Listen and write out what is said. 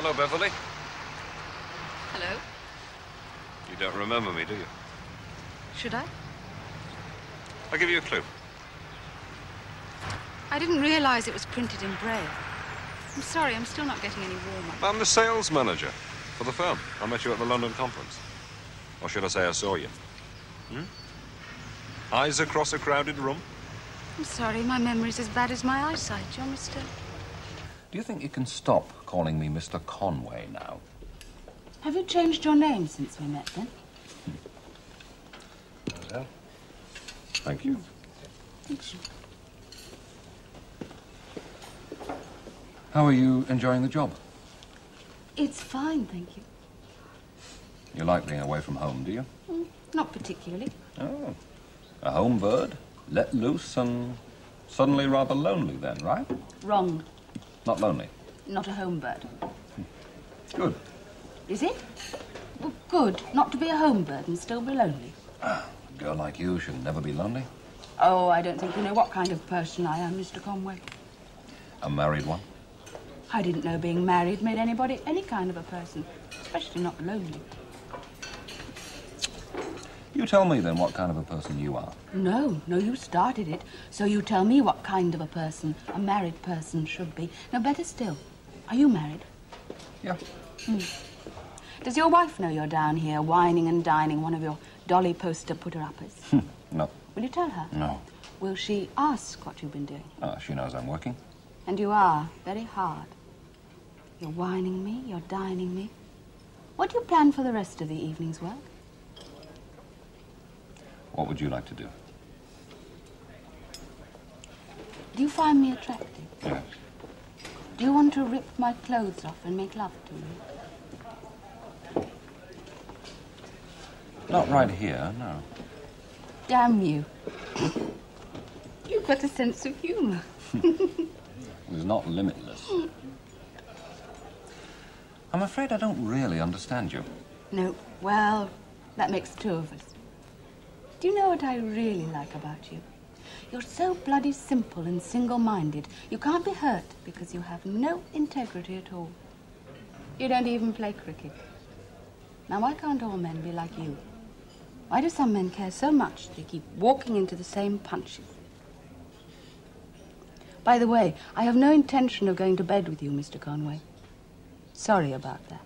Hello, Beverly. Hello? You don't remember me, do you? Should I? I'll give you a clue. I didn't realize it was printed in Braille. I'm sorry, I'm still not getting any warmer. I'm the sales manager for the firm. I met you at the London conference. Or should I say I saw you? Hmm? Eyes across a crowded room? I'm sorry, my memory's as bad as my eyesight. You're Mr. Do you think you can stop calling me Mr. Conway now? Have you changed your name since we met then? Well, thank you. Thanks. How are you enjoying the job? It's fine, thank you. You like being away from home, do you? Mm, not particularly. Oh. A home bird, let loose and suddenly rather lonely then, right? Wrong. Not lonely. Not a home bird. Good. Is it? Well, good. Not to be a home bird and still be lonely. Ah, a girl like you should never be lonely. Oh, I don't think you know what kind of person I am, Mr. Conway. A married one? I didn't know being married made anybody any kind of a person, especially not lonely. You tell me then what kind of a person you are. No, no, you started it. So you tell me what kind of a person a married person should be. No, better still, are you married? Yeah. Hmm. Does your wife know you're down here wining and dining one of your dolly poster putter-uppers? no. Will you tell her? No. Will she ask what you've been doing? Oh, she knows I'm working. And you are very hard. You're wining me, you're dining me. What do you plan for the rest of the evening's work? What would you like to do? Do you find me attractive? Yes. Do you want to rip my clothes off and make love to me? Not right here, no. Damn you. You've got a sense of humor. It's not limitless. I'm afraid I don't really understand you. No, well, that makes two of us. Do you know what I really like about you? You're so bloody simple and single-minded. You can't be hurt because you have no integrity at all. You don't even play cricket. Now, why can't all men be like you? Why do some men care so much they keep walking into the same punches? By the way, I have no intention of going to bed with you, Mr. Conway. Sorry about that.